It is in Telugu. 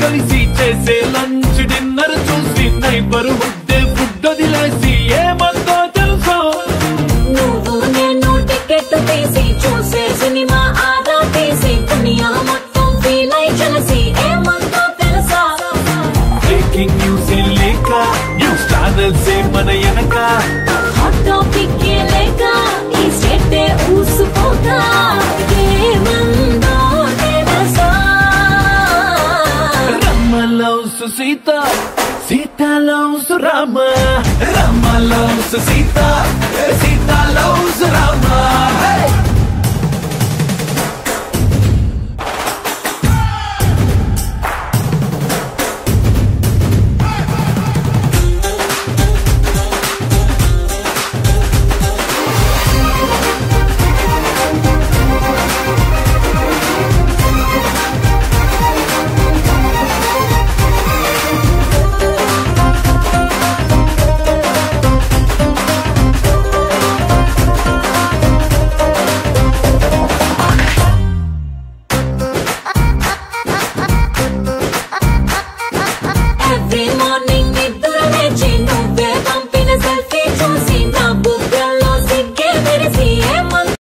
కలిసి చేసే లంచ్ డిన్నర్ చూసి నైబర్ హుడ్డే ఫుడ్ వదిలేసి ఏమందో తెలుసా? నువ్వు నేను టికెట్ తీసి చూసే సినిమా ఆదా తీసి దునియా మొత్తం ఫీల్ అయి కలిసి ఏమందో తెలుసా? బ్రేకింగ్ న్యూస్ లేక న్యూస్ ఛానల్స్ మన వెనక. హాట్ టాపిక్ లేక సీత సీత లవ్స్ రామ రమ్మ లవ్స్ సీత సీత